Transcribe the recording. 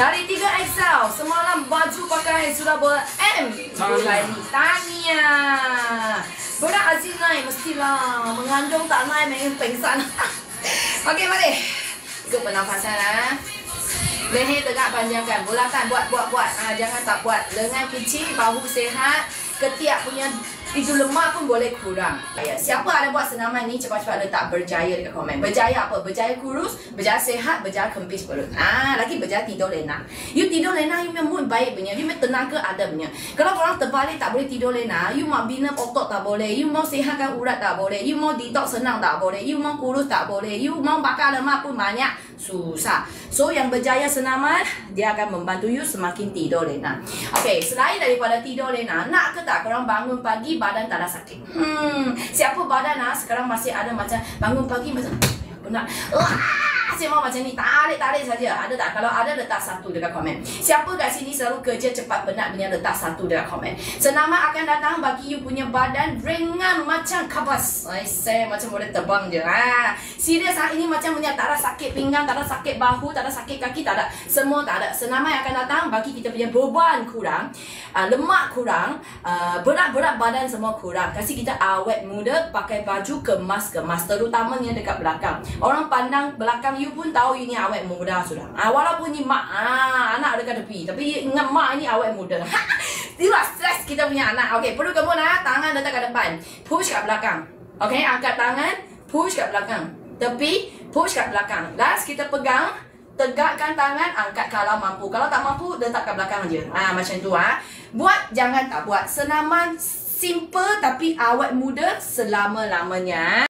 Dari 3 XL, semalam baju pakai sudah ber M. Bukan ni, Tania. Berat Aziz naik, mestilah. Mengandung tak naik, main pengsan. Okey, mari. Ikut pernafasan. Ha. Leher tegak panjangkan. Bulatan, buat, buat, buat. Ha, jangan tak buat. Lengan kecil, bahu sehat. Ketiak punya itu lemak pun boleh kurang. Ya, siapa ada buat senaman ni cepat-cepat letak berjaya dekat komen. Berjaya apa? Berjaya kurus, berjaya sehat, berjaya kempis perut. Ah, lagi berjaya tidur lena. You tidur lena, you memang mood baik punya. You memang tenaga ada punya. Kalau orang terbalik tak boleh tidur lena, you mau bina otot tak boleh. You mau sehatkan urat tak boleh. You mau detox senang tak boleh. You mau kurus tak boleh. You mau bakar lemak pun banyak. Susah. So, yang berjaya senaman, dia akan membantu you semakin tidur lena. Okay, selain daripada tidur lena, nak ke tak korang bangun pagi badan tak ada sakit. Hmm, siapa badan ah sekarang masih ada macam bangun pagi macam penat. Wah! Saya mau macam ni Tarik-tarik saja Ada tak? Kalau ada letak satu dekat komen Siapa kat sini selalu kerja cepat penat Punya letak satu dekat komen Senama akan datang bagi you punya badan Ringan macam kapas Ay, Saya macam boleh terbang je ha. Serius hari ini macam punya Tak ada sakit pinggang Tak ada sakit bahu Tak ada sakit kaki Tak ada Semua tak ada Senama akan datang Bagi kita punya beban kurang uh, Lemak kurang uh, Berat-berat badan semua kurang Kasih kita awet muda Pakai baju kemas-kemas Terutamanya dekat belakang Orang pandang belakang you pun tahu ini awet muda sudah. Ah, walaupun ni mak ah, anak dekat tepi. Tapi ingat mak ini awet muda. Itulah stres kita punya anak. Okey, perlu kamu nak tangan letak ke depan. Push kat belakang. Okey, angkat tangan. Push kat belakang. Tepi, push kat belakang. Last, kita pegang. Tegakkan tangan, angkat kalau mampu. Kalau tak mampu, letak kat belakang je. Ah, macam tu ah. Buat, jangan tak buat. Senaman simple tapi awet muda selama-lamanya.